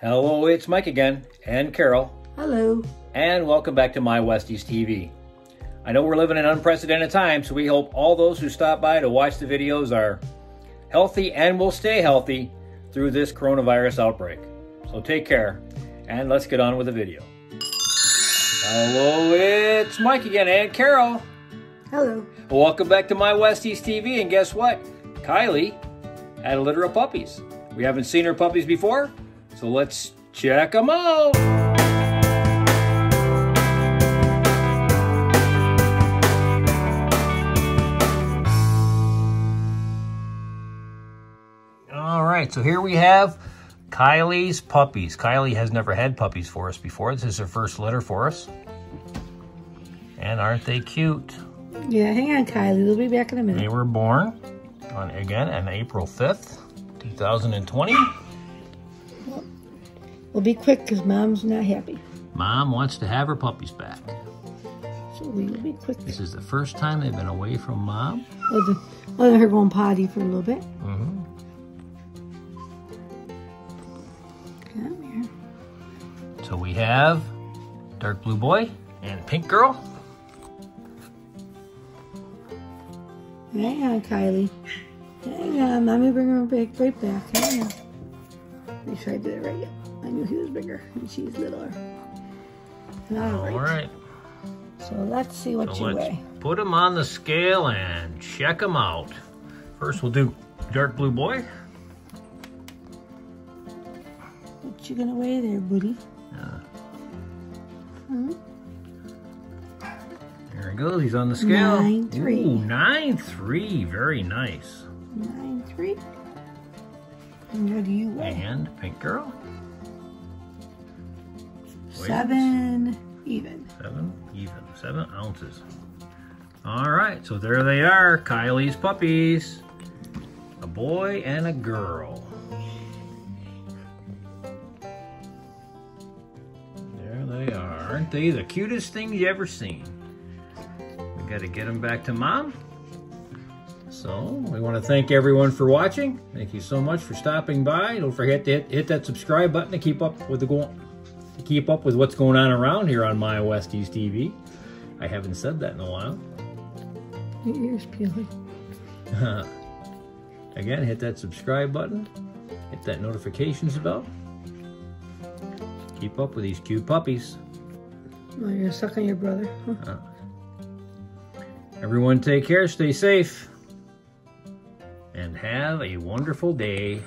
Hello, it's Mike again, and Carol, Hello. and welcome back to My Westies TV. I know we're living in unprecedented times, so we hope all those who stop by to watch the videos are healthy and will stay healthy through this coronavirus outbreak. So take care, and let's get on with the video. Hello, it's Mike again, and Carol. Hello. Welcome back to My Westies TV, and guess what? Kylie had a litter of puppies. We haven't seen her puppies before, so let's check them out. All right, so here we have Kylie's puppies. Kylie has never had puppies for us before. This is her first litter for us. And aren't they cute? Yeah, hang on, Kylie. We'll be back in a minute. They were born on again on April 5th, 2020. We'll be quick because Mom's not happy. Mom wants to have her puppies back. So we will be quick. This is the first time they've been away from mom. Other than, other than her going potty for a little bit. hmm Come here. So we have dark blue boy and pink girl. Hang on, Kylie. Hang on. Let me bring her back, right back. Hang on. Make sure I did it right. I knew he was bigger and she's littler. All right, So let's see what so you let's weigh. put them on the scale and check them out. First, we'll do dark blue boy. What you gonna weigh there, buddy? Uh, Hmm? there he goes. He's on the scale. Nine, three. Ooh, nine three. Very nice. Nine three. And what do you weigh? And pink girl. Seven even. Seven even, seven ounces. All right, so there they are, Kylie's puppies. A boy and a girl. There they are. Aren't they the cutest things you ever seen? We got to get them back to mom. So we want to thank everyone for watching. Thank you so much for stopping by. Don't forget to hit, hit that subscribe button to keep up with the go to keep up with what's going on around here on My Westies TV. I haven't said that in a while. Your ears peeling. Again, hit that subscribe button. Hit that notifications bell. Keep up with these cute puppies. Oh, you're sucking your brother. Huh? Uh-huh. Everyone take care, stay safe, and have a wonderful day.